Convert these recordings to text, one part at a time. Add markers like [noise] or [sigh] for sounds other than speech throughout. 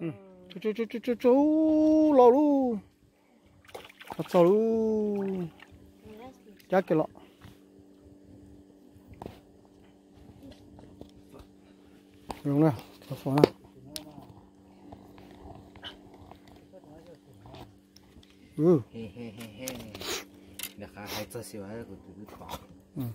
嗯，走走走走走走，老路，我走喽。家给了，用了，他放了。嗯。嘿嘿嘿嘿，你还还做喜欢那个猪猪汤？嗯。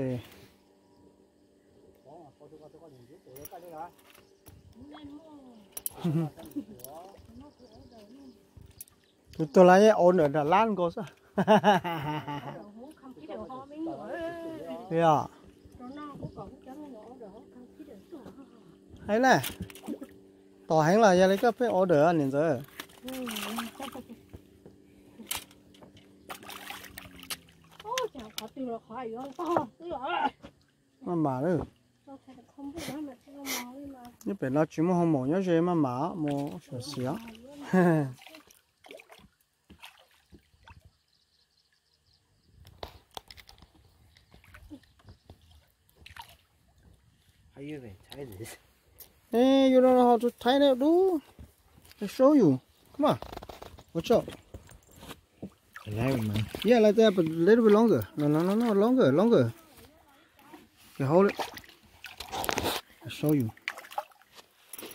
Xe tôi lấy ôn ở Đà Lan có sao? Không à hay nè. Tỏ hắn là giờ lấy cái phải order anh nhìn rồi. Ừ ô chào khó [laughs] tiêu là khó yếu to mà mà nữa là mà như bên nó chỉ muốn không mỏ nhớ gì mà mà mỏ sửa sửa How you even tie this? Hey, you don't know how to tie that, do? I show you. Come on. Watch out. Yeah, like that, but a little bit longer. No, no, no, no, longer, longer. Okay, hold it. I'll show you.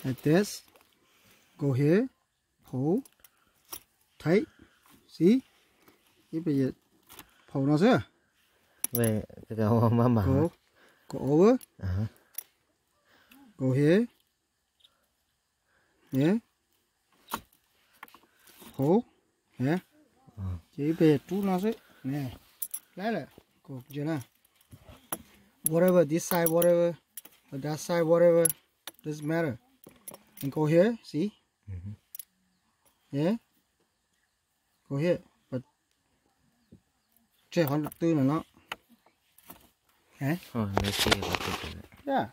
Like this. Go here. Hold. Tight. See? Cái bây giờ hold nó chưa? Về cái cái mà mà. Go. Go over. Uh-huh. Go here. Yeah. Hold. Yeah. Chỉ bây giờ chú nó sẽ nè. Lấy lại. Go chưa nào. Whatever this side, whatever, or that side, whatever, doesn't matter. And go here. See? Yeah. Go here. But chơi khoảng tư là nó. Oh, let's see what to do. Yeah.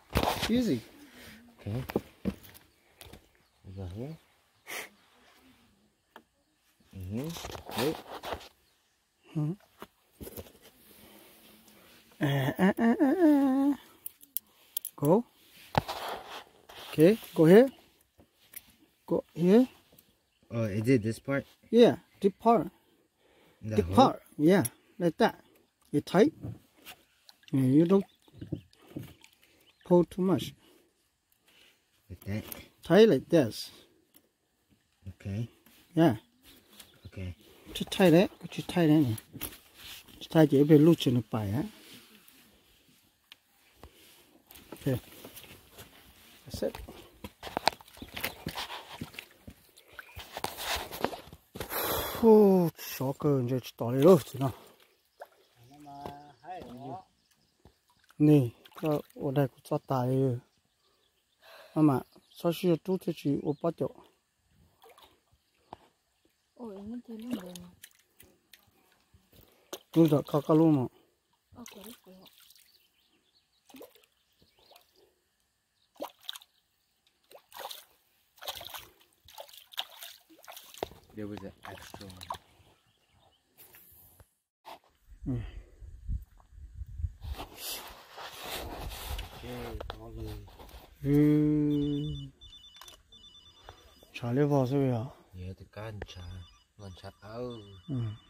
Easy. Okay. We go here. Mm-hmm. Wait. Uh, uh, uh, uh, uh. Go. Okay, go here. Go here. Oh, it did this part? Yeah, this part. Hole? part. Yeah, like that. You tight. Yeah, you don't pull too much. Like that. Tight like this. Okay. Yeah. Okay. Just tight that. Just tight that. nè. Just tight it. Be loose in the pie, huh? Okay. That's it. 후, 저거 이제 떨려 지나. 네, 그 오래 kus었다 이. 아마 사실 두테지 오빠죠. ôi nó chơi nó buồn 누가 가까로마. ơ của nó của There was an extra one. Okay, all the way. 음. 잘 해봐서 mình Yeah, the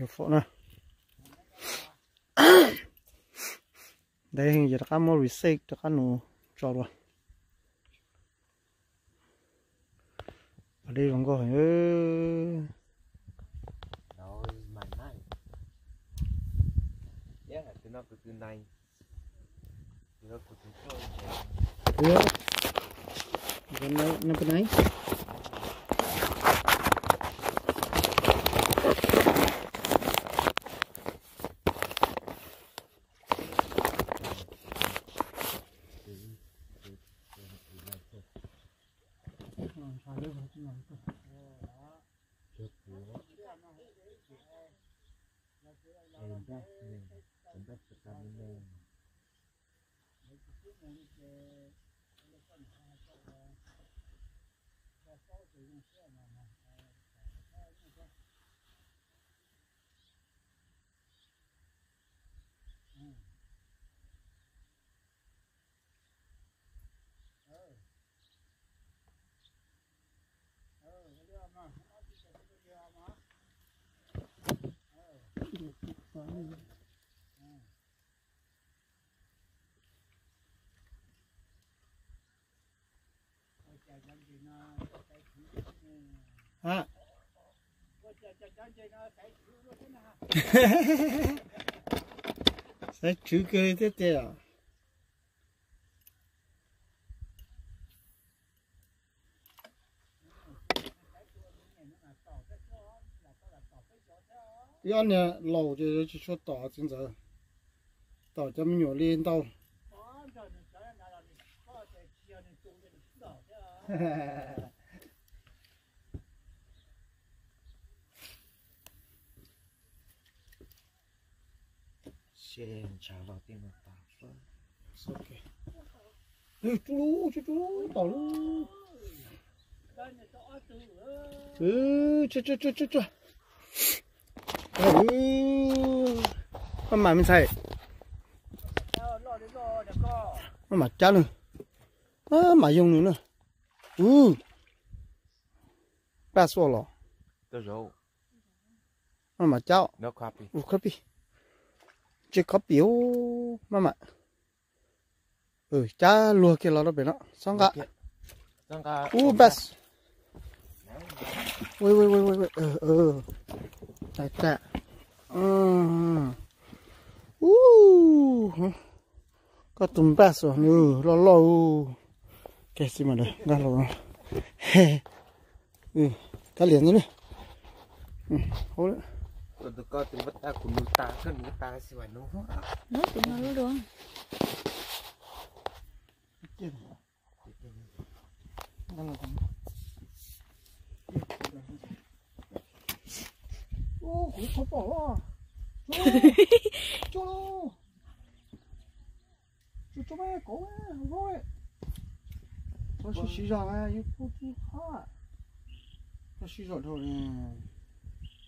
thiếu phụ nè. [coughs] Đây hình như là các mô reset cho các nó cho rồi. Ở đây còn có hình ơ. No, it's my knife. Yeah, do not put the knife. Do thôi, put the phone. Iya. Bukan naik, kenapa naik? Em bé, em bé sẽ cầm lên à sẽ chữ cái thế thế à cái anh này lâu就就说打真的，打这么nhiều lên đâu 先查到电脑打分。 OK。哎，猪噜，猪猪，倒噜。ừ cho Cho cho cho cho ừ mà mà mình xài mà mà cha nữa à mà dùng nữa. Nữa ừ. Ba số lo Cái rượu, mà mà cháu nó copy. ừ copy. Chỉ có biểu mà mà ừ cha lùa kia lo đó bên nó xong cả. Xong cả. u best Wait, wait, wait, wait, wait. Uh, Like that. Uh. Có tùm bát rồi. Ừ, lo lo. Cái gì mà đây? Đã lo. Ừ, cái liền này. Ừ, hố đấy. Còn coi tôi bắt ta của người ta, cái người ta sẽ phải nó. nó tụi nó luôn luôn thằng. Ô, cũng khó bỏ à. Chú, [laughs] chú, chú, chú mẹ, cổ á, rồi. Nó chỉ xí rõ à, yêu cô chú hả. Nó xí rõ thôi nè.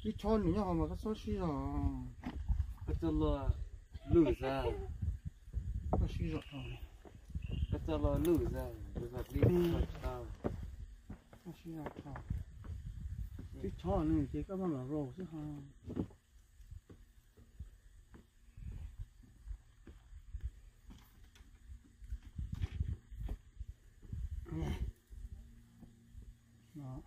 Cái cho nữa nhá, mà cái số xí rõ. Cái cho lo lử ra, Nó xí rõ thôi. cái cho lo lử ra, rồi là đi thật tao. Nó xí rõ thôi. Cái cho nên cái có bạn là rổ chứ ha, Đó.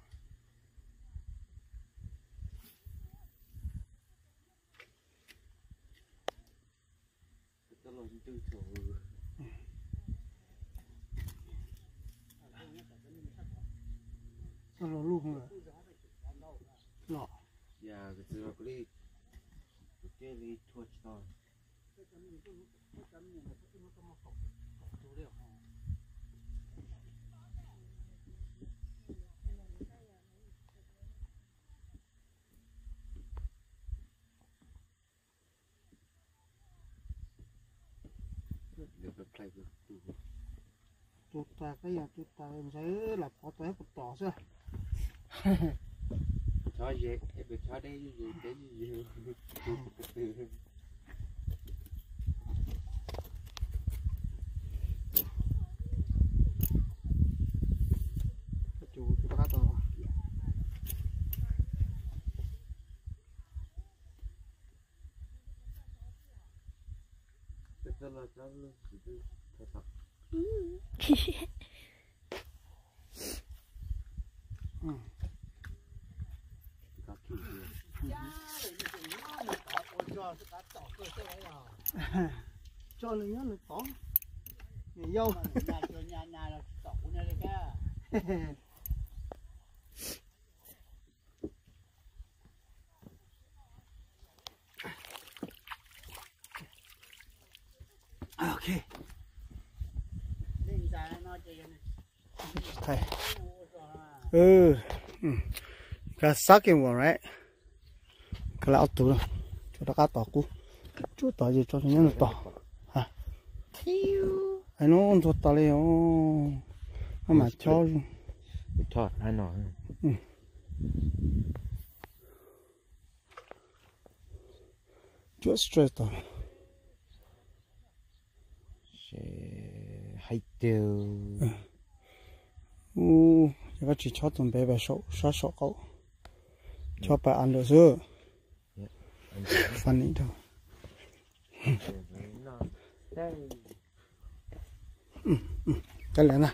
subscribe cho lo đi tư chỗ. Sao nó luôn rồi? Lọ. Dạ, cái cho lo đi. Cái kia cái tủ. Tụt ta cái nhà tụt ta em thấy là có tới một tỏ chứ. cho [laughs] gì? Em bị cho đây gì? Đấy gì [laughs] [laughs] Cái chủ thì bắt đầu. cái cho là cho luôn chỉ tư thật thật có kiểu nhà nhà nhà nhá, nó có. Nhảy dâu. Ừ. ừ. Cái sắc cái một right. Cái lão tủ đâu. cho nó cá tỏ cú. Chú tỏ gì cho nó tỏ. Hả? Anh nó cho tỏ lên ô. Mà cho. Thọt ai nói chú stress tỏ. Sẽ hay tiêu u cái chỉ cho tụi bé bé sổ sát sổ cậu cho bà ăn được chưa funny thôi cái này nè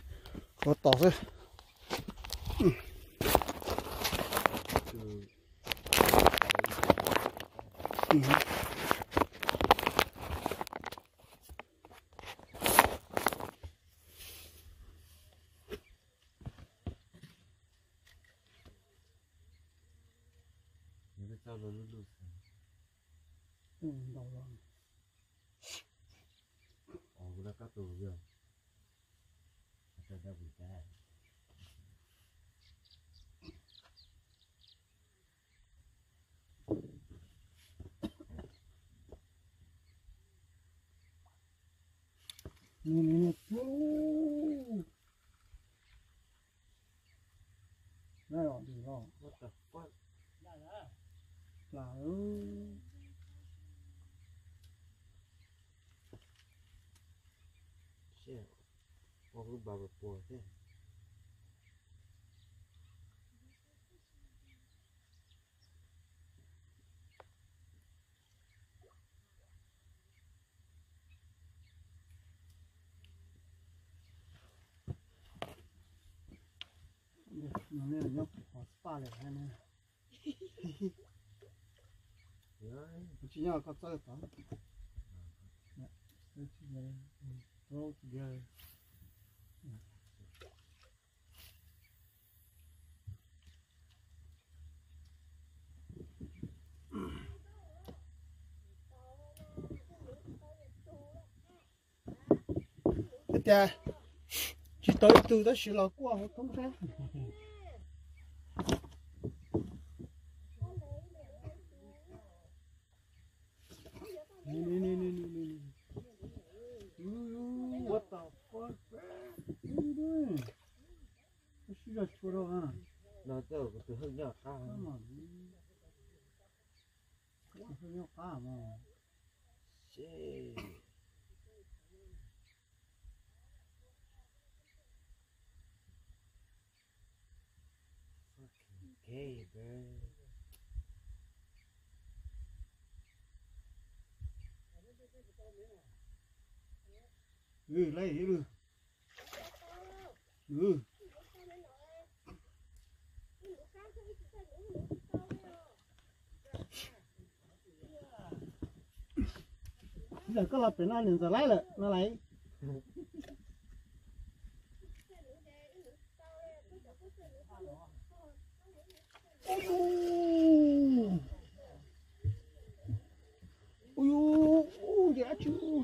có tỏ rồi những bà bà bùa thế nó nên là nhóc có spa để nè, nữa chỉ nhau có tới tao Let's roll together. Thế chỉ tới từ đó chỉ là qua không thế nè nè nè nè nè nè Ooh, what the fuck man? What are you doing? What you got put on? nó tự từ hơi nhỏ cao Come on, man. Come on, hơi nhỏ cá mà. shit fucking gay bro Ừ, lấy ừ. Ừ. giờ có là phải nó liền giờ lấy lại nó lấy ôi ôi ôi ôi chú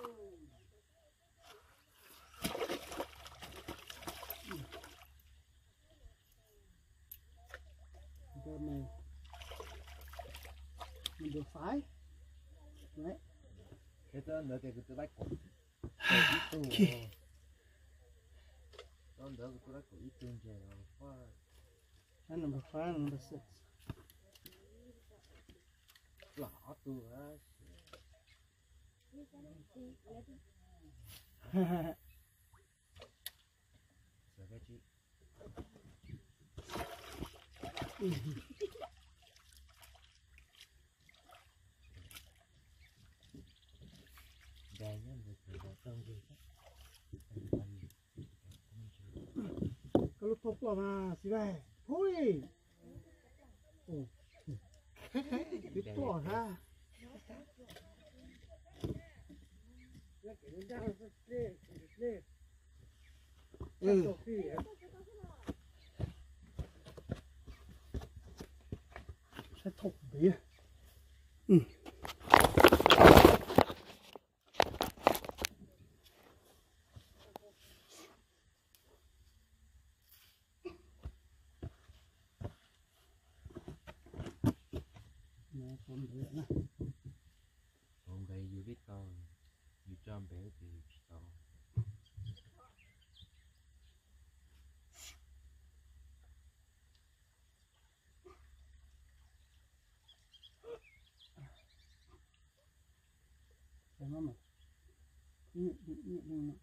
number five. Right. thế tôi nữa thì [sighs] tôi bắt cổ Okay. tôi nữa tôi bắt cổ ít tiền rồi fuck And number five number six. lỏ tù á sợ cái chị Đè nhá, rồi thì nó trông gì đó. Cái lúc tốt là mà xí về thôi ồ biết to ha ừ sẽ thục bị ừ còn được nè Con gầy dù biết to, dù tròn béo thì to. Thấy không mà nhịn nhịn nhịn nhịn nhịn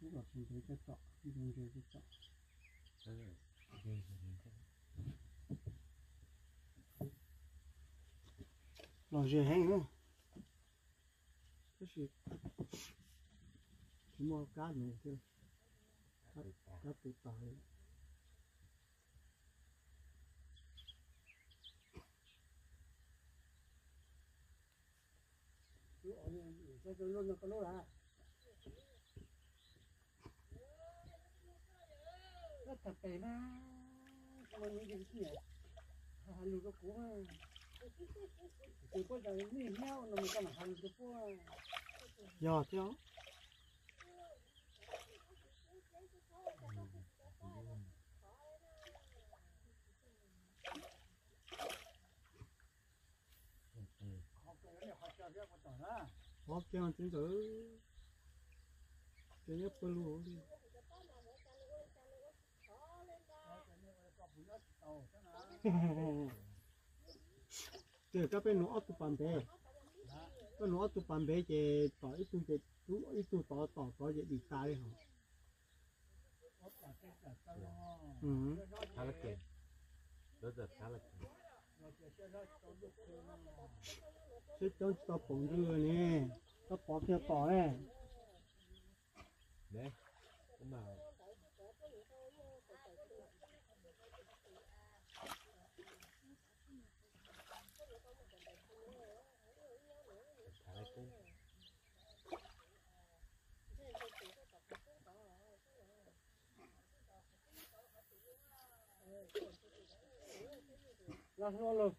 chú bảo chúng thấy cái trọ dùng cái cái trọ Thế Je ghê rồi nhìn thế. lò dừa hang nữa cái gì chúng mua cá nữa chứ Đã cho luôn nó có lỗ là rất thật tệ mà. không có những gì hành lụt nó nó có mà hành lụt nó giờ chứ Ừ, ừ. chính tử cái nhất phân luôn đi [laughs] từ các bên nó tụ bàn bè. Cái nó tụ bàn bè thì tỏ ít tu thì tú ít tu tỏ tỏ có gì đi ta đi hả? Ừ. Khá là kềm. Rất là khá là kềm. sẽ cho tao bụng dưa nè. Tao bỏ theo tỏ nè. Đấy, cũng bảo là nó luôn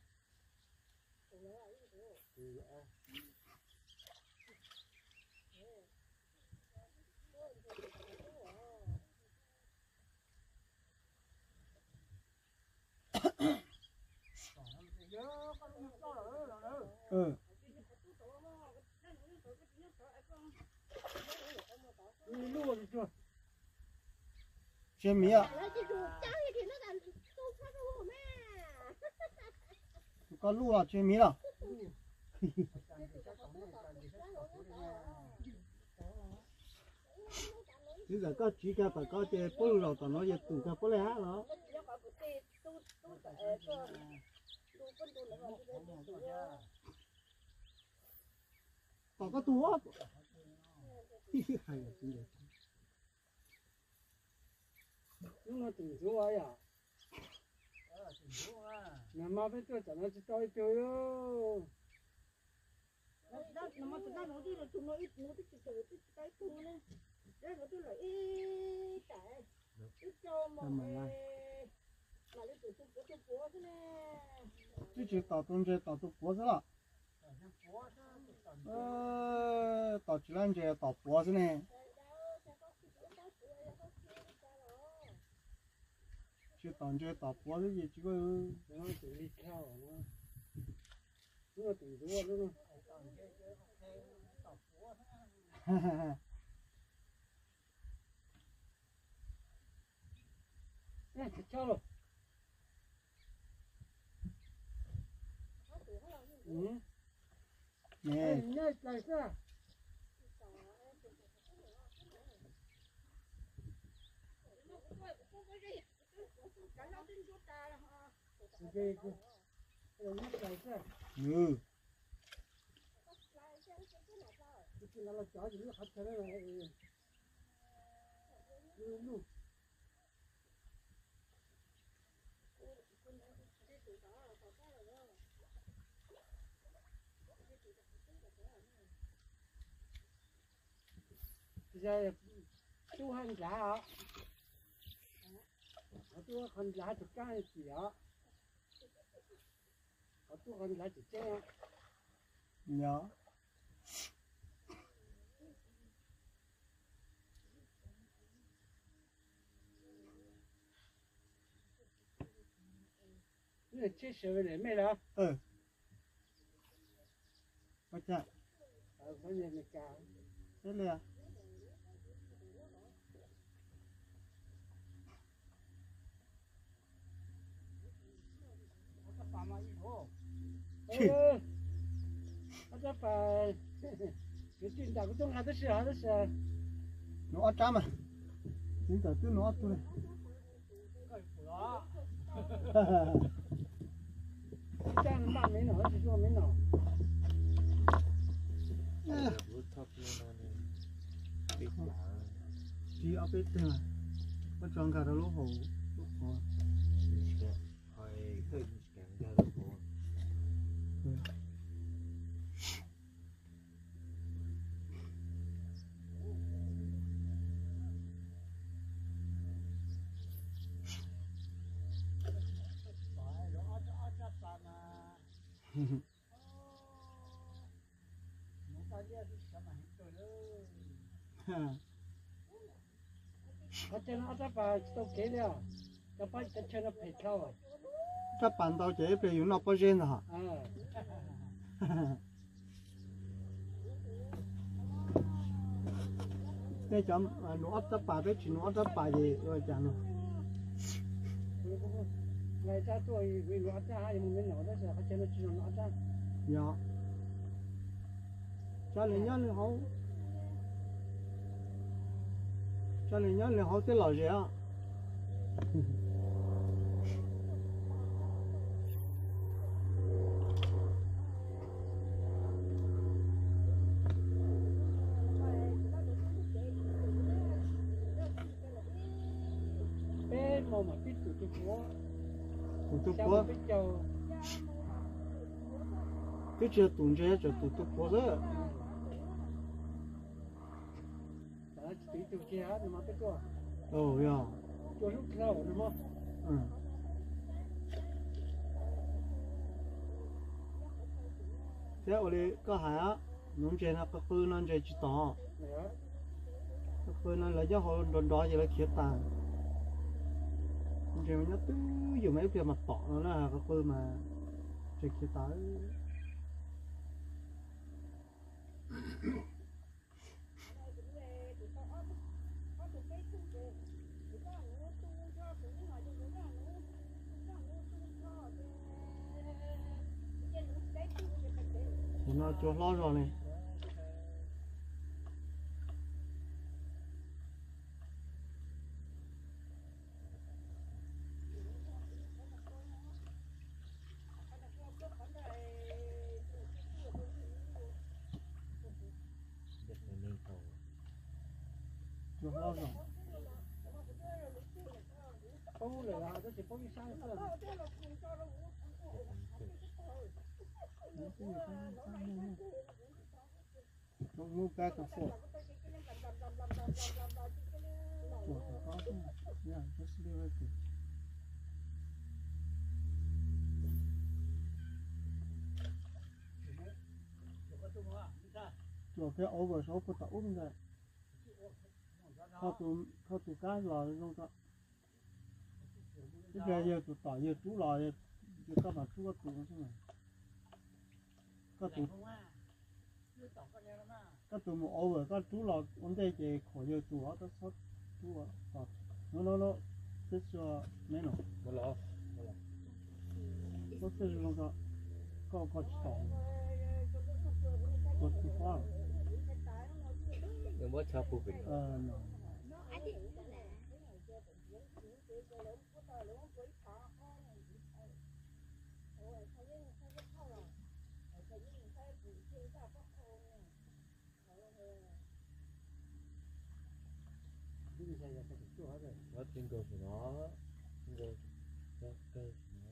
ừ chơi mía à Lấy cái ruột trắng thì nó làm tôi phát ruột mà. Có lúa à chơi mía à bây giờ có chỉ cái phải có chơi bố lúa tao nói giờ tụ cái bố lẽ đó Nó có cái tê tu tu ờ cái tu phân tu nó vào cái tu tao có tụ á hay là gì nhưng mà tỉnh số ấy à nằm mà bên tôi chẳng nói chỉ tôi chơi đó nó nó nó mà nó nó đi là chúng nó ít nó thích cái cái cái tu này. Đấy nó tu là ít tại ít cho mà mà lấy tụ tu tu tu bố thế này. chứ chỉ tao tung chơi tao tụ bố thế là ờ tao chỉ làm chơi tao bố thế chứ chơi có nó tự đi theo à nó nó tỉnh số nó nè cho rồi. Ừ. Nè nè lại ra Cái nó tin chút ta cái cái cái cái nhắc lại cái ừ cái nó là chó gì nó hắt cái này ừ nu giờ tu hành giả có tua con lá thì cái gì đó có tua con lá thì che nhớ cái chiếc xe này mấy đó. Ừ. Bắt chạy. Ờ, Ở bên nhà mình cả thế này 去呃，我这把，就进打个洞，还得是还得是， nó ăn trăm à chính tờ cứ nó ăn tôi này 这样大没脑，只说没脑， bút thấp lên nó biết quả chỉ ở bên đây mà có chọn cả đó lỗ hổ lỗ hổ có tên nó ta bà tao kế đi à ta bà chơi nó phải thao à ta bàn tao chế phải dùng nó bao giờ hả cái chấm nó ta bà với chỉ nó ta bà gì rồi chẳng ngày tôi vì lo ta hai mình mình nói đó là cái nó chỉ nó ta. Nhỏ cho nên nhớ là hậu. Cho nên nhớ là hậu tới lời gì á. Moment, bitte, du Chor tụt tụt quá. cái chưa tụt chơi cho tụt tụt quá đó. Tí tụt kia hát mà biết chưa ồ yo cho lúc nào đúng không ừ. Thế ở đây có hai á nông chơi nó có phơi nó chơi chỉ tỏ. Phơi nó là do họ đòn đòi gì là khiết tàn nông chế nó tư dù mấy kia mặt tỏ nó là có cơ mà Trực khiết tới. Nó cho lo rồi này. 昨天，哦不，昨天他不打工的，他都他都干啥那种的？这边。有大有猪了，有干嘛猪啊？猪是吗？干猪嘛？你找个那那。các chú lò vấn đề gì khỏi giờ tụ ở đó sót chú ở đó. Nó nó nó this uh mấy nó บ่รอ có cái luôn đó có có tỏi có tụ khoa ยังบ่ชอบผู้เป็น ờ nó 你 先干什么？现在在干什么？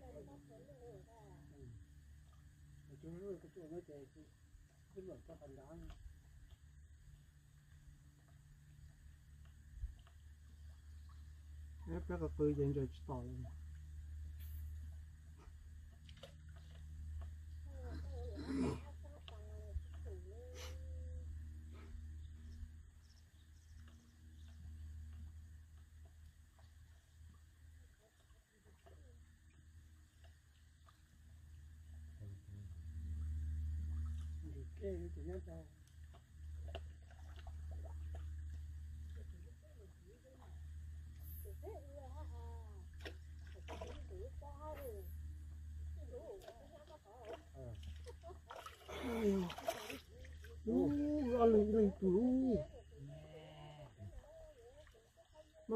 在做吗？对。嗯，我个做那点去，基了。那。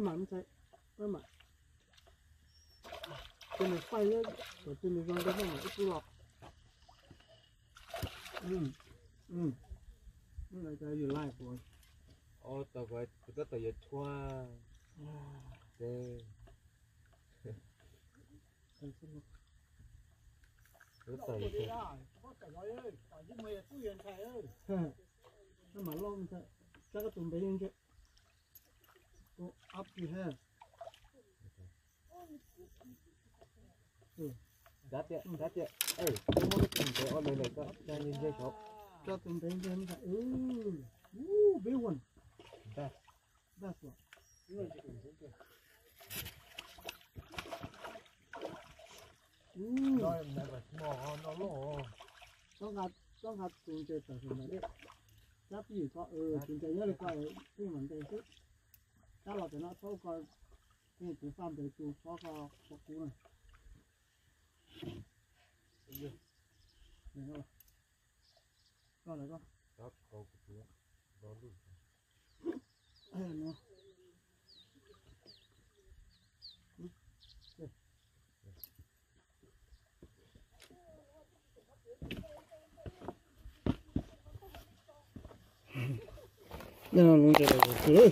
Mà nó chạy Mà mà Trên này quay lên Ở trên này rong cái mà ít lọt Ừ Ừ Nó lại cái gì lại rồi Ô, tao gọi [laughs] tao tao chua. Đây, Cái gì tao Đâu tao có giờ đi ra, có phải nói ơi, phải chứ mày tu viện thầy ơi. nó mà lo như thế chắc cái tụi bé như thế up to here. That's it, that's it. Hey, không có cái gì ở đây này các cho nhìn dây số. Cho từng thấy dây ra. Ừ, ừ, big one. That, that's one. Ooh. No, I'm never small, no, no. Don't have, don't have to do this, I'm not it. That's you, uh, can you get it? Cái mình đây chứ chắc là tụi nó số coi cái tụi phạm để tụi có có có cú này được rồi con này con Đó, câu của chú. Đó luôn. nó đây là luôn trời trời ơi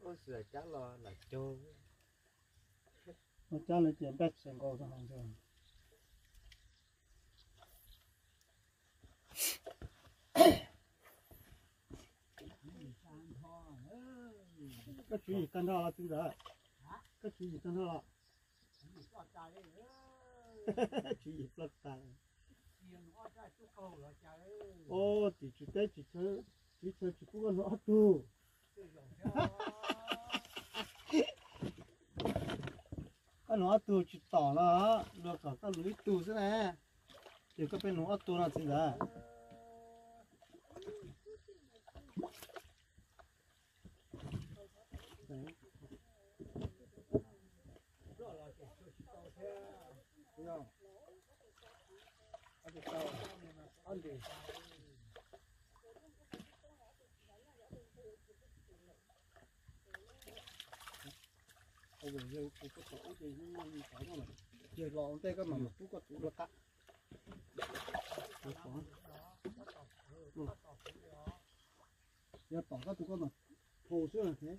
Ôi, sửa chắc là là trâu. nó cho nó chuyển bét sang cầu thằng hàng cái chuyện gì cần đó là chuyện đó? Cái chuyện gì cần đó là chuyện dịp lật tài ô chỉ chỉ cái chỉ chơi chỉ chơi chỉ cũng nó tu. [laughs] Cái nó tu chỉ tỏ nó được cả cái lưới tu thế này thì cái bên nó tu là gì đó Ôi giời ơi, cô có tổ thì nó nó phải đó này. Giờ lọ tay cái mà mà chú có chủ là cắt. Nó khó. Ừ. Giờ tỏ cái tụ cái mà hồ xưa là thế.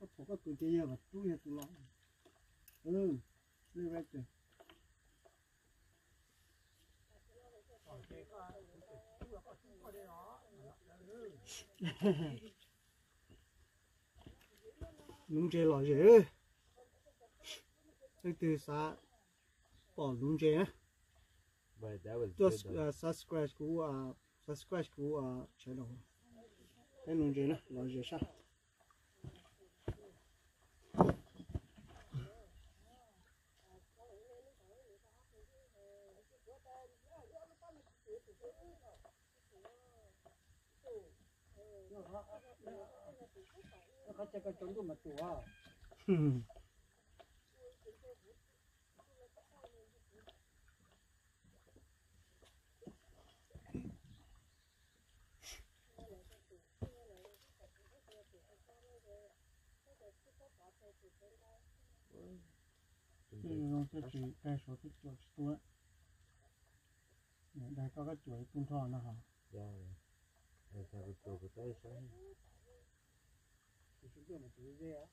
Có tỏ cái tụ kia mà chú nhà tụ lọ. Ừ, đi về chứ. Đúng chơi lò dễ từ từ xã bỏ đúng chơi á uh, subscribe của uh, subscribe của uh, channel. Cái đúng chơi nè lò dễ sao 가짜가 정도 맞죠 와 Ừ, cái chỉ cái số cái chuột tuột đây có cái chuột tung thò nó hả? Dạ, đây sao cái chuột cái tới có coi chơi lại có đấy là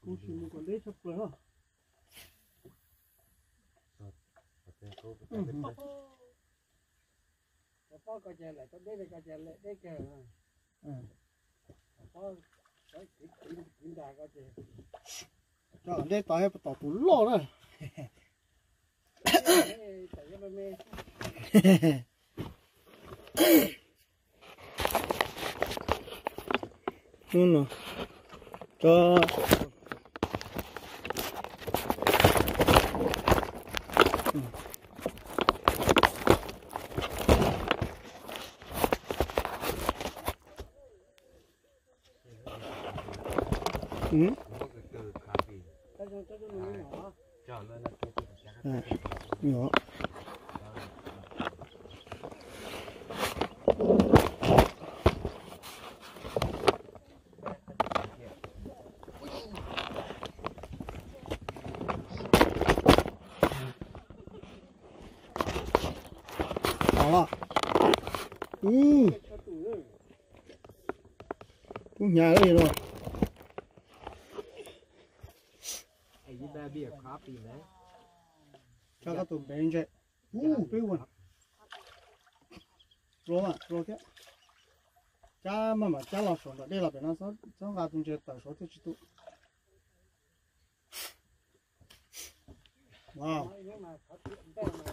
coi chơi lại đấy kìa Ừ. có cái kiểm kiểm kiểm tra có chơi Cho ở đây tao hay tao tủ lò đó. chạy cho bên mê Đúng rồi. Cho Ừ. có cái từ cà phê cái cái cái nó nhỏ cho nó là cái từ giá À. Nhỏ. Đó là. Ừ, cho tủ nữa cũng nhà đây rồi. cho các tụi bé chạy. U bé quần rồi mà rồi thế. Cha mà mà cha sống đó đây là bé nó sao sao gà tụi chơi tại số thế chứ tụ. Wow nói nếu mà có chuyện đây mà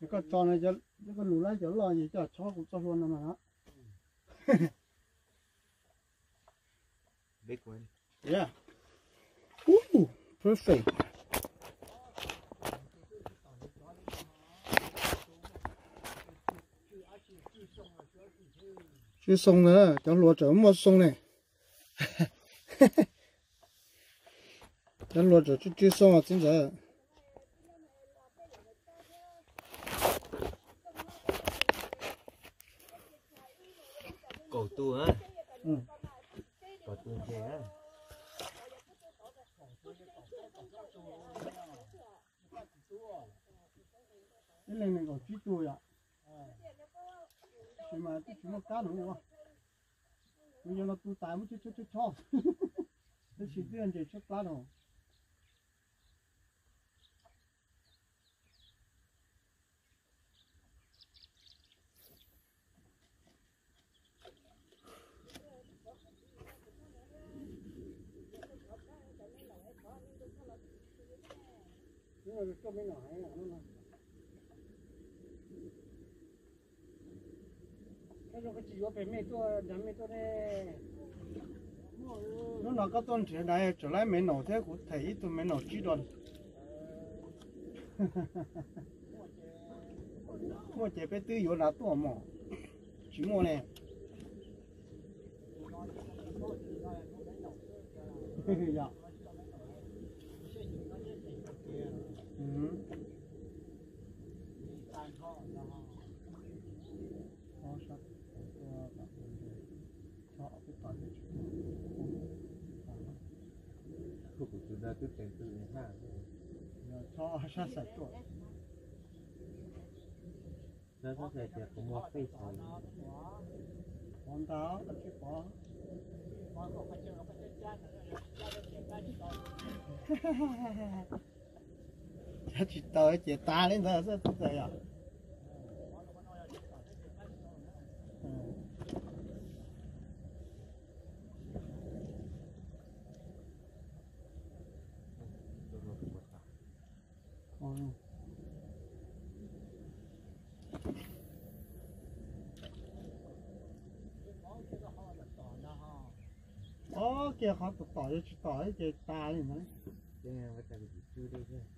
cái con tròn này cho cái con lù lại cho lo gì cho chó cũng cho luôn mà nó. [laughs] Big one. Yeah. Ooh, perfect. Chưa xong nữa cháu lúa trở một xong này. [laughs] Cháu lúa trở chưa xong à chính giờ cổ tu á. Ừ. cổ tu chè á. Cái này mình còn chút tuổi ạ. Nhưng mà chúng nó cá nữa mà bây giờ nó tu tài một chút chút chút [laughs] cho cái chỉ tiền chỉ chút cá đâu người có mấy nổi là nó mà cái lúc chỉ có phải mấy tôi đám mấy tôi đấy nó nó có tuần trở lại trở lại mấy nổi thế cũng thấy tôi mấy nổi chỉ đòn mua chế phải tư yếu là tôi mỏ chỉ mua này yeah. Dạ ừ. Có sẵn, có bạn cho cái tỏi này khu của chúng ta cứ tiền tự ha cho sát sạch tuổi nó có thể chỉ có một cái thôi con táo là cái có Chắc chỉ tới chỉ ta lên giờ rất rất rồi à Ừ. Ừ. ô kia họ tụt tỏi cho tỏi cái ta này nó Chứ em có chẳng bị chú 他去到去打的，那是不这样。嗯。哦，给好多打一去打一给打的呢。现在我这个就就这个。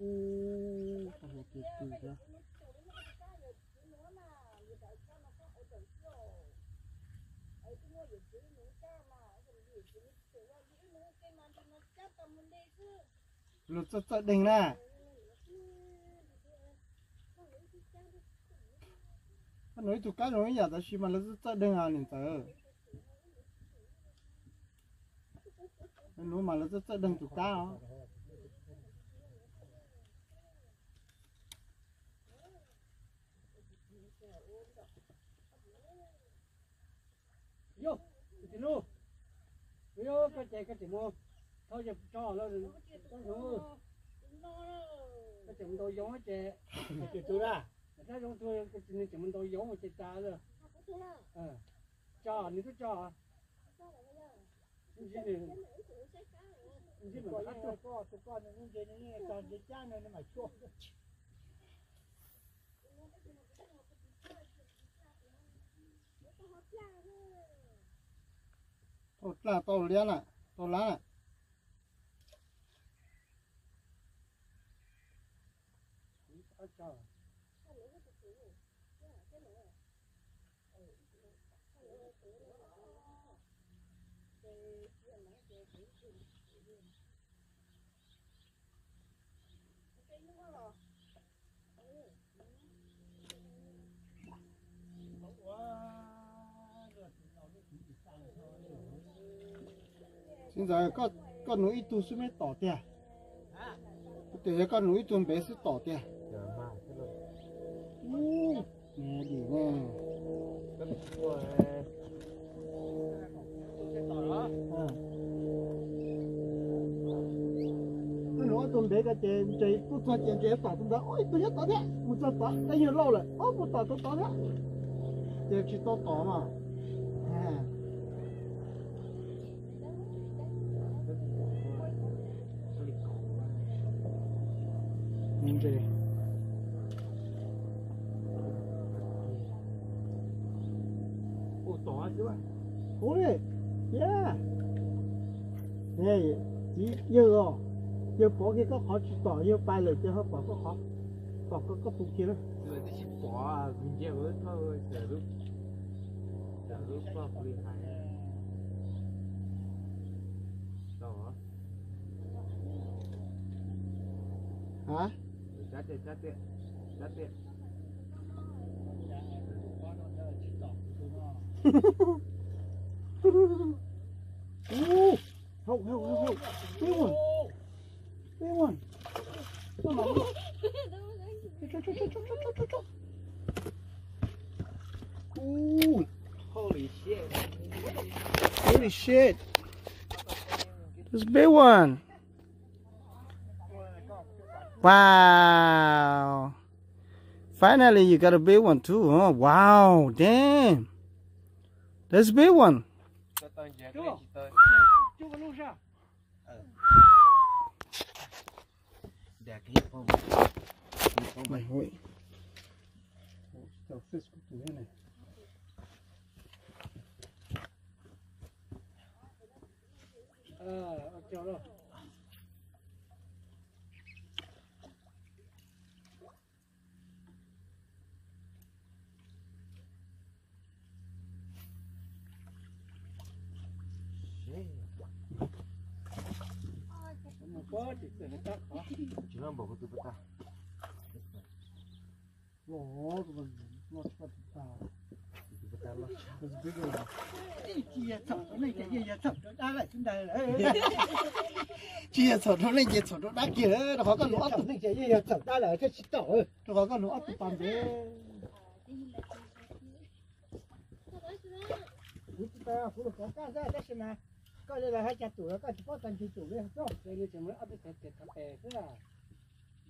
Lụt cho cho đình nè. Nó nói tụi cá nói giờ ta xí mà lụt cho cho đình à liền tớ. Nó nói mà lụt cho cho đình tụi cá đó. luôn ví dụ cái chạy cái chỉ mua thôi giờ cho nó rồi ừ. cái chỉ [laughs] mình tôi giống cái chạy. Cái chỉ tôi ra. Cái giống tôi cái chỉ chỉ mình tôi giống cái chạy ta rồi. Ờ. Cho nên cứ cho. Cái gì này cái gì mà cắt cho con cho con nó như thế này còn cái cha này nó mà chua Yeah là to liên à, to lá à. cho giờ có có núi tu sư mới tỏ tiền. Từ có núi tu bé sư tỏ tiền. nghe gì nghe rồi Nè. Cái chua À. Bé cái chế chế tôi tu chế chế tỏ tu đó. Ôi tôi nhớ tỏ thế. Một giờ tỏ, đây nhiều lâu rồi. Ôi một tỏ tôi tỏ thế. Chế chỉ tỏ tỏ mà. À. bỏ cái có khó tỏ giờ bay lại cho họ bỏ có khó. Bỏ có có phụ kia đó. Rồi thì chỉ bỏ à Mình ớt thôi Chờ lúc Chờ lúc có lên hải Đó Hả? Ooh, help, help, help, help. Big one. Big one. Come on. Chop, chop, chop, chop, chop, chop, chop. Ooh, Holy shit holy shit. This big one. Wow. Finally, you got a big one too, huh? Wow, damn. That's a big one. Ripão. Ripão mais ruim. Está o fresco também, né? Ah, aqui, olha. 지난번 그때부터 뭐 그건 뭐 좋다 그때부터 막 그래서 그거 지에서 너는 이제 지에서 나가 진다 지에서 너는 이제 저도 나게 저거 놓았어 이제 지에서 나라 저 식당 저거 놓았어 밤에 우리 집에 불을 꺼까지 하다시만 ก็เลยให้จัดจุแล้วก็จะป้องกันที่จุเลยจ้องเลยเลยจะมันเอาไปเสร็จเสร็จกับแปะเพื่อ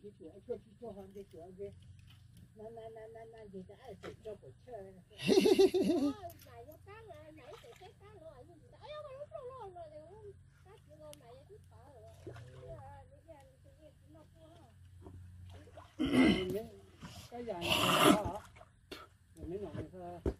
ที่จุไอ้ช่วยที่ช่วยความที่จุเอาไปนั่นนั่นนั่นนั่นนั่นดีจะไอ้เสร็จจ้องปวดเชื่อเลยไหนก็ตั้งเลยไหนเสร็จแค่ตั้งเลยอยู่แต่เอ้ยมันรู้ตัวเลยเลยตั้งที่งงไหนที่ต่อเลยนี่เนี่ยนี่เนี่ยนอกตัวก็อย่างนี้เหรออย่างนี้หน่อยเธอ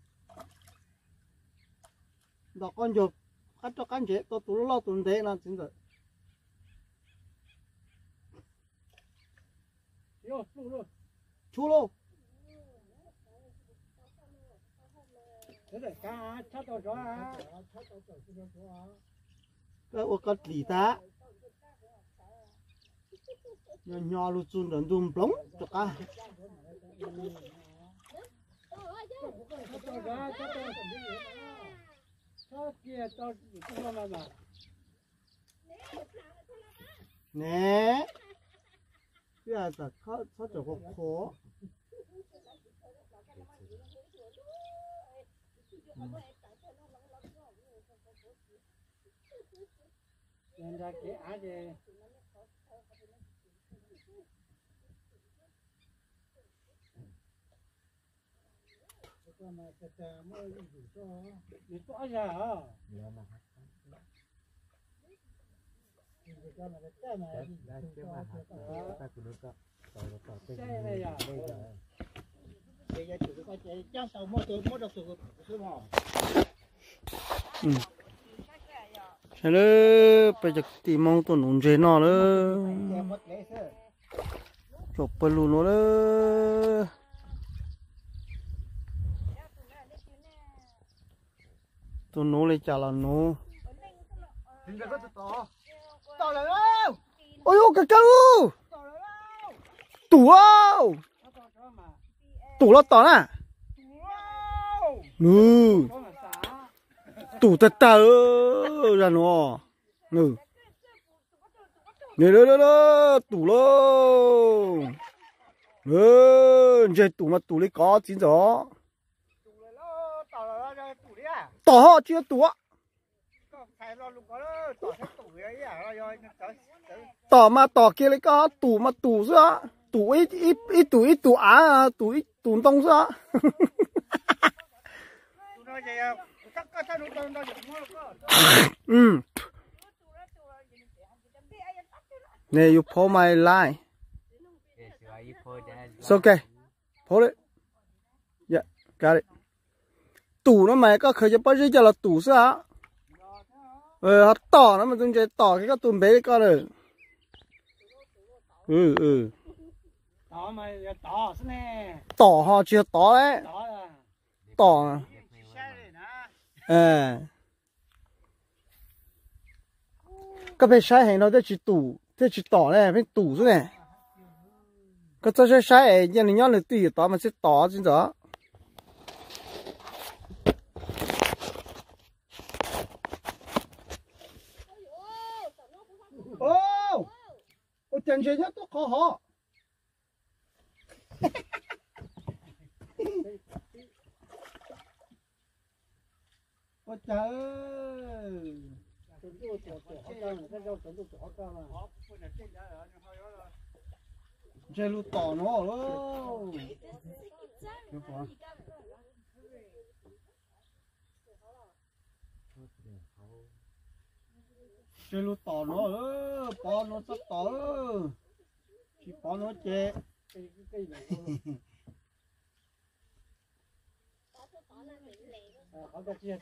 chun đần đùm plong cho cá Chắc tao cho, chắc tao Chắc kia tao không làm mà. nè bây giờ khó khó cho có khó Nên ra cái á gì. Cái mà cái cái mới đủ cho. Đi có ra hả? nhớ mà Cái mà cái cái cái mà ta cũng được rồi rồi cái này bây giờ Bây giờ chủ chắc tao mua tôi mua được sự sự mỏng. thế đó bây giờ tìm mong tụi nung chế nó nữa chụp bự luôn nó tôi nô lấy trả là nó ôi ô, cái cao tủ ao tủ nó tỏ à? nè Wow. tủ tật tờ ra nó nô nè đó đó đó tủ lô ừ chơi tủ mà tủ lấy có, chín rõ rồi rồi chưa tới tỏ mà tỏ kia lấy có tủ mà tủ giữa tủ ít ít ít tủ ít tủ á tủ ít tủ đông giữa ừ nè you pull my line It's okay. pull it. Yeah, got it. Tủ nó mày có khởi cho bao giờ là tủ sao? Ờ, họ tỏ nó mà chúng chơi tỏ cái cái tủ bé có được. Ừ, ừ. To mà to thế nè. Tỏ họ chưa tỏ đấy. Là. Tỏ. Rồi. Ờ. Cái bé sai hành nó để chỉ tủ, để chỉ tỏ này, bên tủ thế này. Cái cho sai sai nhà này nhau này tùy tỏ mà sẽ tỏ chứ đó. Ô! Ô, tiền chơi nhất tôi khó họ. Ôi trời ơi. Chuẩn bị tổ tổ họ cao, cái rau chuẩn bị tổ họ cao mà. Chơi luôn tỏ nó luôn. Được rồi chơi lu tỏ nó ơ bò nó sắp tỏ ơ chỉ bò nó chè cây cái cái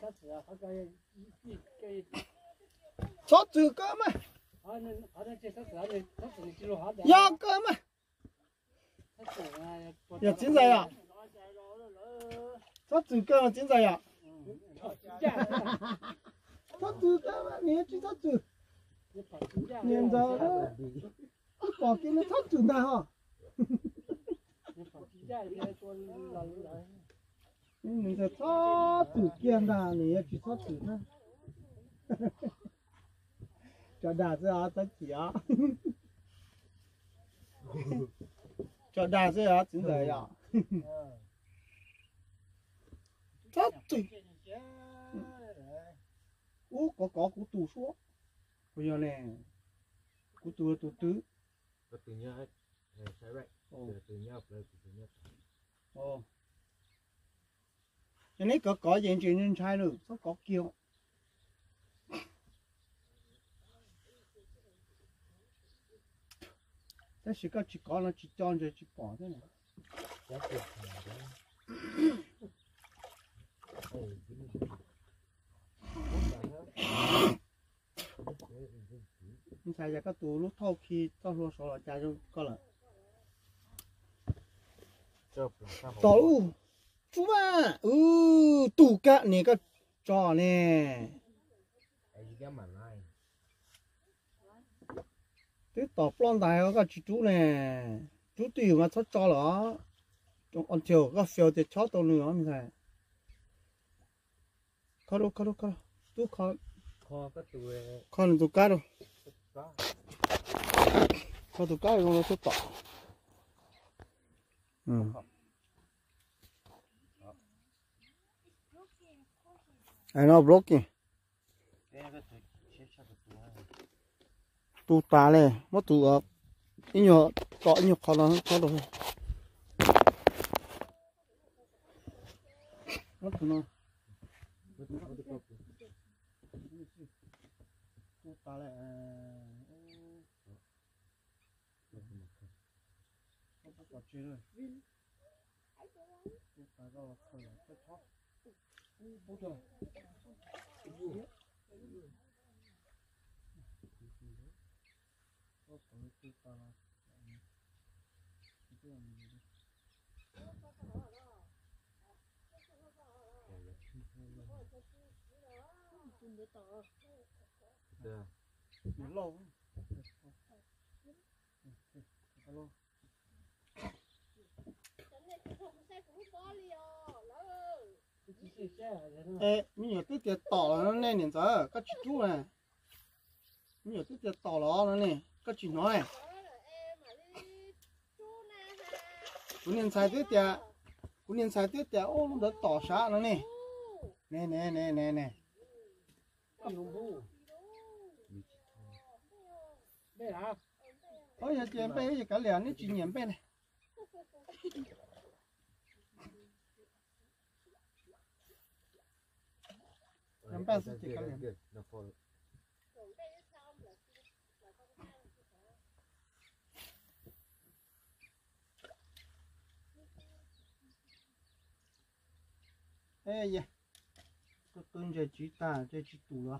cái cái cái chữ cơ mà họ ya cơ mà sát Ya chính rồi à? chó chữ cơ mà chính rồi à chó chữ cơ mà nè chỉ chó chữ đà sẽ à tất chỉ à [laughs] cho đà sẽ à chính [laughs] [laughs] có có cú tù số có từ nhớ sai vậy ồ. Từ nhớ từ từ nhớ ồ. Cái này có có gì chuyện nhân trai nữa có có kiêu thế chỉ có chỉ có nó chỉ cho rồi chỉ bỏ thế này. Giá trị Ê, cái này. nhưng sai ra cái tù lúc thâu khi tao lo số là trái cho có là chớp là sao mà- tổ chú ba ừ tù cả này cái trò nè Ê, cái mà này cái tỏ plon đại cái chú chú nè chú tùy mà thoát cho nó trong con chiều cái phiêu thì chó tao nữa mình thấy con tụ cá đâu có cá rồi nó tú tỏ ừ I know blocking tụ này ta này mất tụ ở ít nhiều có nhiều khó nó khó đâu mất nó có từ có từ có từ tu ta không có có chơi rồi tu ta đó thôi là cái chó bố trời có phải tu ta là từ nó lâu Alo. Ê, mình nhớ tiết tiệt tỏ nó nè nè giờ, các chị chú này. Mình nhớ tiết tiệt tỏ nó nó nè, các chị nói này. Cũng nên xài tiết tiệt, cũng nên xài tiết tiệt, ô lúc đó tỏ xá nó nè. Nè nè nè nè nè đây là Ôi giờ chị em bé giờ cả liền nó chị nhầm bé này. Làm bao sẽ chỉ cả liền. Ê giờ. Tôi tuân giờ chỉ ta, giờ chỉ tủ rồi.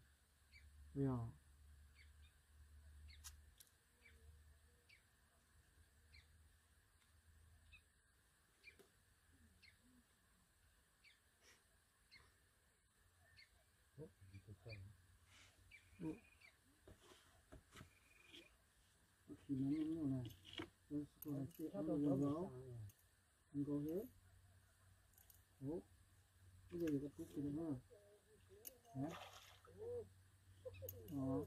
Bây giờ. Thì nó như thế này. Tôi là chị ăn nhiều có gấu. Không có hết. Ố. bây giờ có chút gì nữa hả đó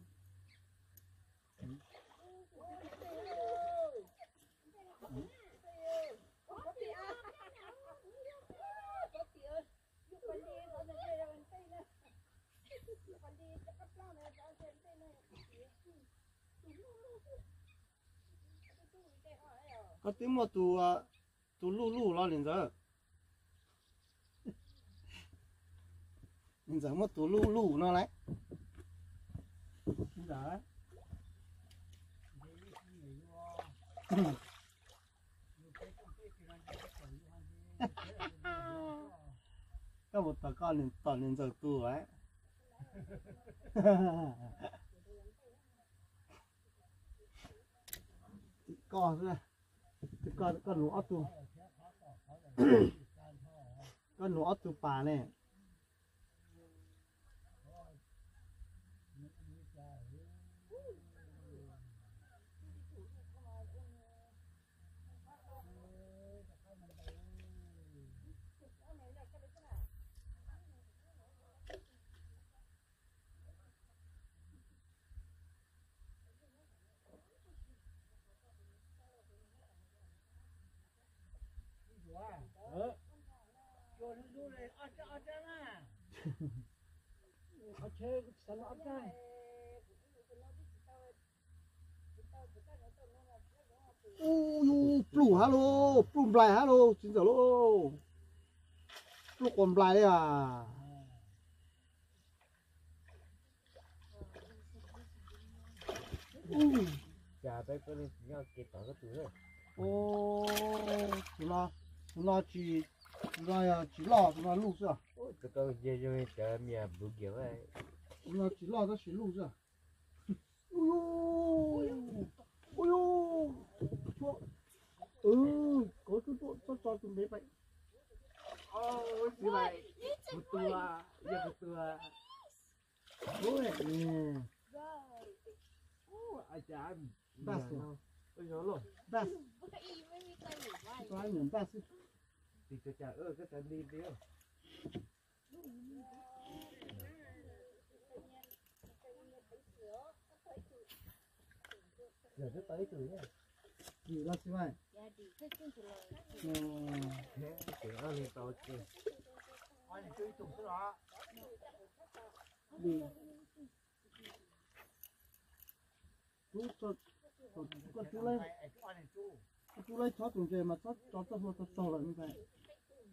có tiếng mà tù à, tù lù lù lo liền giờ. [laughs] Liền giờ mà tù lù lù nó lại. Đã. có một bà con liền tờ lên giờ tù ấy. Con ra con con lúa tụ con lúa tu bà này Ui, plù hello, plù blài hello, xin chào lô. Plù còn blài đấy à. Ui, chả tới cái này nhau kịp cả cái rồi ô, chúng nó, chúng nó chỉ, chúng à, chỉ lo, chúng nó lù chưa? ôi tụi con về rồi chả mẹ bự kiểu ấy Chúng nó chỉ lo, nó chỉ lù chưa? Ui, ui, ui, chúa. Ừ, có chút chỗ cho cho chúng bé vậy. ôi chị này. Một tua giờ một tua Ôi, nè, ai chả Bác rồi. ôi gió luôn best, có ai thì tôi chả ơ cái tấn đi đi giờ nó tới nhá Gì là gì vậy? Ờ, thế kiểu ăn thì tao chứ Anh chơi tụng cái đó. đi. Chú cho, cho, con chú lấy, Anh chú. lấy chó tụng chơi mà chó, chó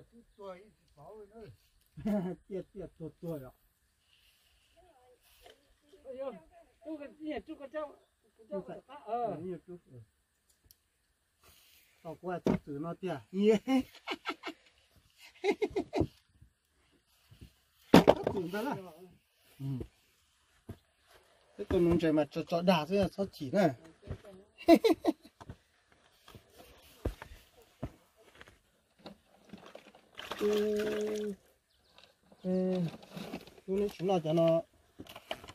Rồi chú tôi bảo rồi nữa. Tiệt tiệt tuột tuột ạ. Ôi giời, chú cái gì chú cái cháu. Chú Chú cái cái- ờ. Ờ, nhiều chú. Ừ. Tao qua chú tử nó tiệt. Yeah. Tử đó là. Ừ. Thế còn nông trời mà cho cho đà thế là sao chỉ này. [laughs] ừ. Ừ. Chú này chúng nào cho nó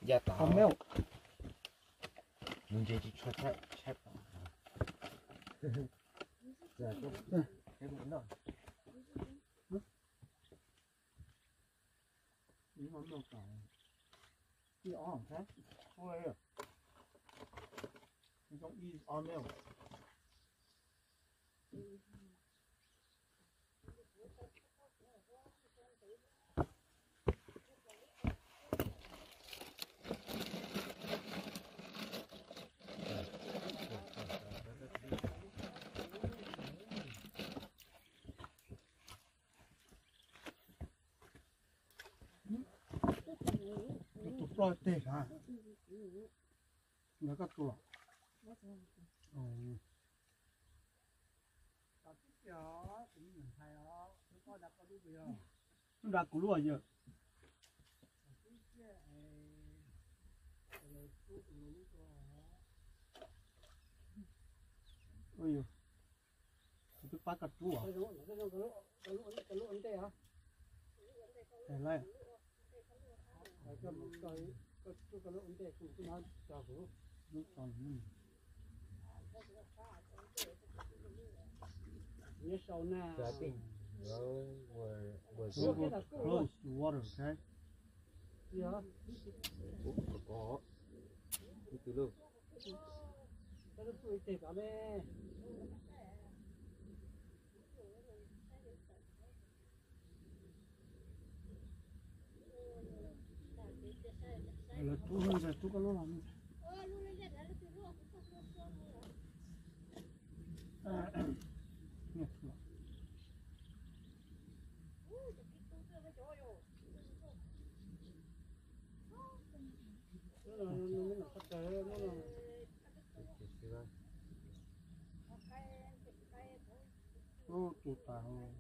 dạ tao không mèo. mình chơi chỉ cho chạy chạy giờ cái cái bụng đó Đi món đồ cả. Đi on thế. Ôi à. Mình không đi on đâu. rồi tệ hả nó có tua ừ nó đã cú lúa giờ ôi yo tôi bắt cả chú à Thế này cái cái cái cái cái lỗ ấn cũng cũng nó cho vũ nó còn mình nhớ sau na Dạ, tình. Nó vừa vừa So go close to water okay Dạ. có có. Đi từ lúc. cái tôi tệ cả đấy là cái hơn rồi cái có lỗ Thank you rồi. Nó là- nó- nó là phát tế, nó là- Ô, tụt tao.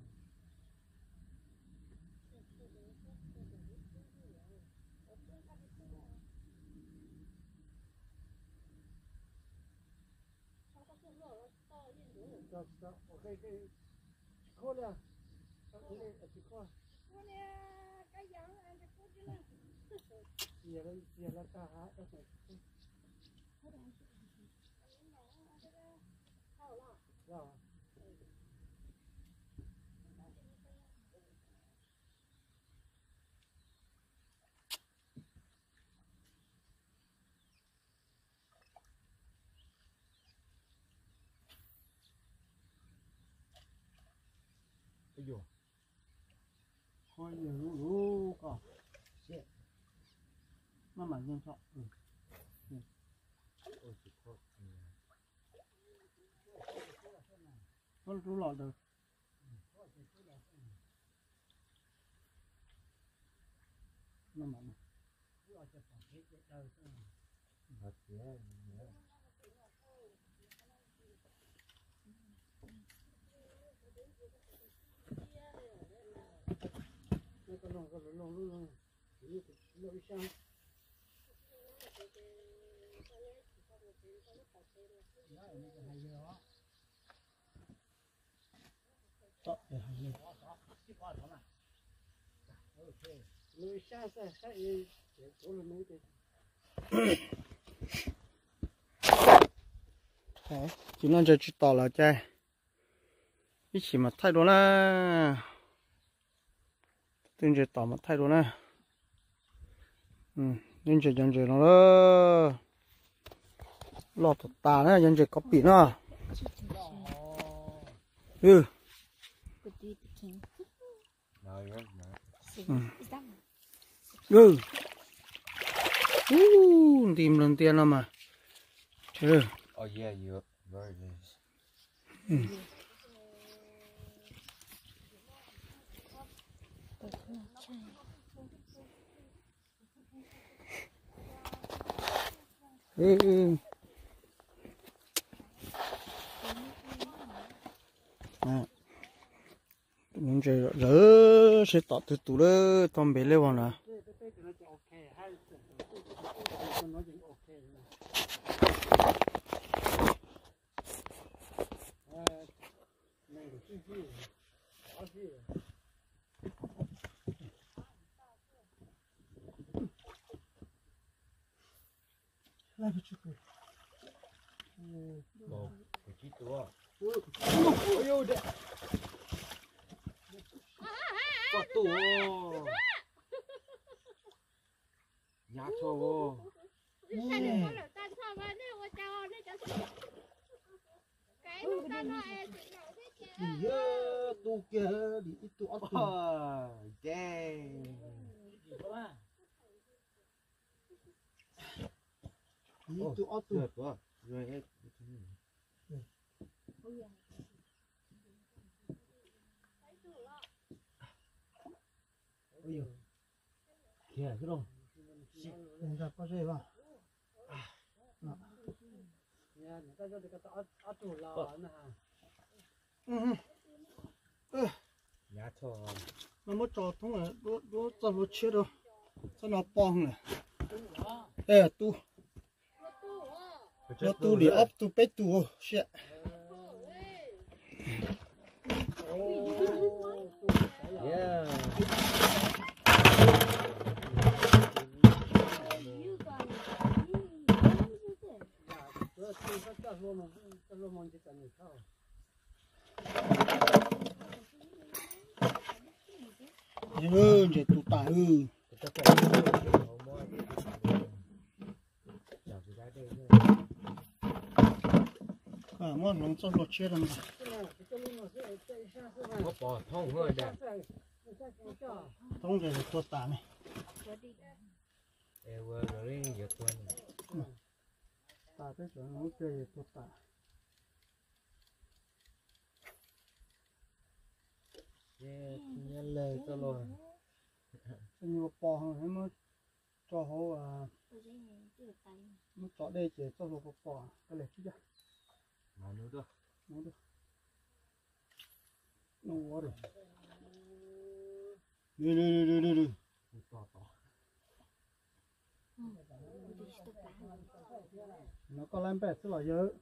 Stop, stop. Okay, okay. Khô nè. Các ông đây, ở chỉ khô. Giờ đây, giờ là cả há, ở đây. Rồi. Ây Thôi giờ lũ lũ có. Nó mà nghiêm trọng. Ừ. Ôi, chỉ có. ừ. Nó lũ lọt được. Nó mà. Thật nhé. nhé. Nó có lồng, có lồng, lồng, lồng, lồng. Lũ- lũ sang. Đó, để hành lên. Lũ sang sẽ- sẽ đi- chỗ là lũ thì- Đấy, chỉ nó cho chỉ tỏ là chơi ít chỉ mà thay đổi tên chỉ tỏ mà thay đổi nè ừ nên chỉ dân chỉ nó đó. Lọt tà nè dân chỉ có bị nó ừ. Ừ. Uh, tìm lần tiền lắm mà. Chứ Oh yeah, you very nice. Ừ, ừ. À. những chơi rỡ sẽ tọt từ tủ đó tôm bể lên vào nè thế thì nó chỉ ok, hay là- nó chỉ ok thôi. Ờ, này là cái gì? Có gì? Lại một chút nữa. Một, một chiếc tua. Ôi, ôi, đẹp. Có tua. Nhạc cho vô. Iya, tu kia di itu apa? Oh, Ý ớt quá. Rồi hết. Ừ. Ôi Kìa cái đồng. Mình có gì không? Nhà người ta cho cái ớt ớt tủ lò nè. Ừ. Ừ. Nhà thò. Nó mất trò thông là đố đố cho nó chết đâu. Cho nó bong này. Ê cái luôn mà cái luôn mà chỉ cần được thôi ừ, để tụ tải ừ, Kita phải Hầu môi Chào chị gái đây nhé à, mà nó cho lột chia rồi mà, cái này cái luôn mà cái cái sao cái này Có bò thông hơi đẹp cái cái cái cho thông để tụ tải này, Ê vơ rồi đi giờ tuần tải cái chỗ nó nó cho đây chỉ cho họ bò, cái này chứ, Mà nữa được nó được, nó quá rồi, đi đi đi đi đi, To to. Nó có làm bẹt rất là dữ,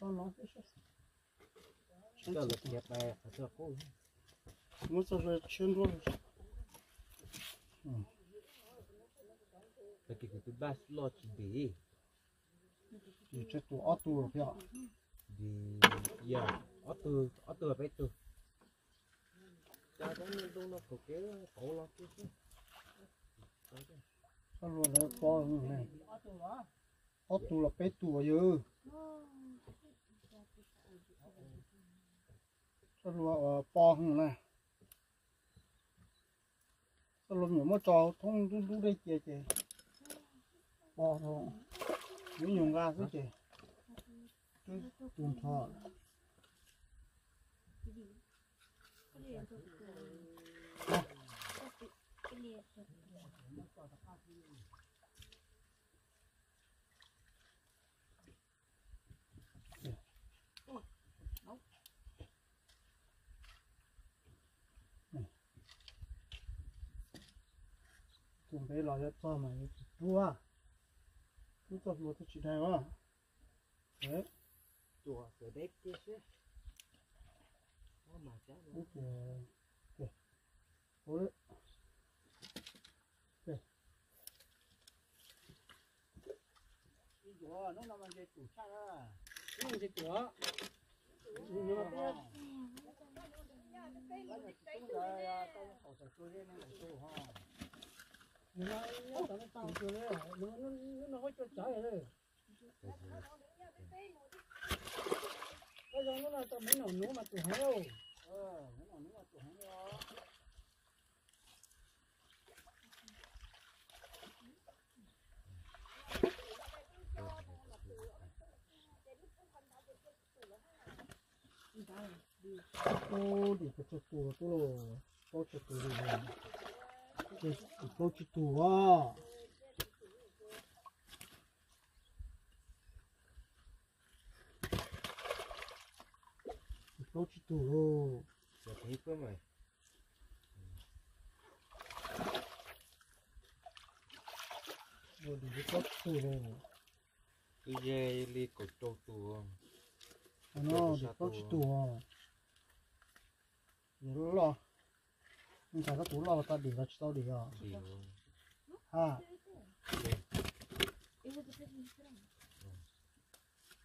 con nó. Sẽ Cho lực nghiệp này Phải cho cô nó sẽ rồi chuyên luôn, Tại cái cái bát lo chỉ đi thì chết tụ ót tụ rồi kìa. Đi Yeah Ở từ Ở từ phải từ Cha cháu nên đâu nó có cái Khổ lo chứ chứ Sao rồi nó to như này. Ót tụ là bé tụ ở dưới. Sao rồi rồi nhiều chè chè. To dùng ga cái chè. Cái tuần thọ. chuẩn bị lo cho mà chú à chú cho một cái chuyện này quá đấy Chùa từ đấy kia chứ Nó mà cháu cái cái ôi nó làm gì chủ cha đó nó làm gì cửa nhưng mà cái nó tao nó tao chưa đấy nó nó nó có cho trái rồi bây giờ nó là tao mấy nổ nữa mà tụi heo ờ mấy nổ nữa mà tụi heo ô đi cái chỗ tù tù rồi có chỗ rồi cái có chỗ tù à có chỗ tù rồi Giờ thấy có mày rồi đi cái có chỗ tù rồi Cứ dê ly cổ trâu tù à nó đi có chỗ tù à rồi lo nhưng mà cái tù lo ta đi vào chỗ đi à Điều ha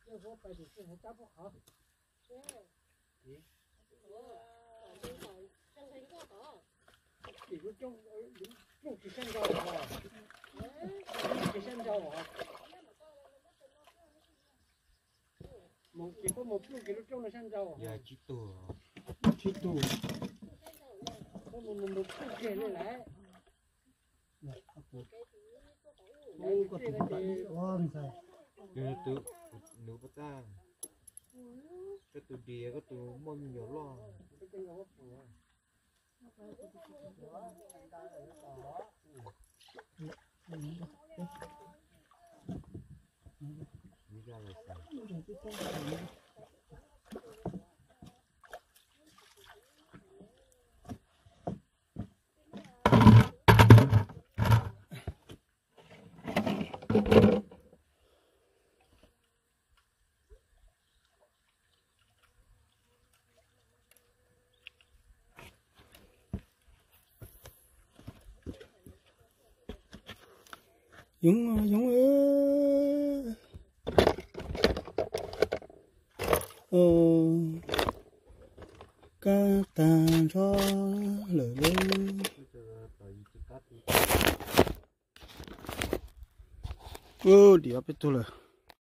cái phố phải được cái phố cá phố hả chỉ có trong trong chỉ xem đâu hả chỉ xem đâu hả một chỉ có một chút chỉ lúc trong là xem đâu Giờ chỉ tù chỉ tù có một một một chút kia nữa lại này các cụ ô có tù tại đi oan sai Cứ tự Nếu bắt ta Cái tù đìa Cái tù mông nhiều lo Dũng Dũng ơi ờ, Cá tàn cho lời lên Ô đi apa tu rồi.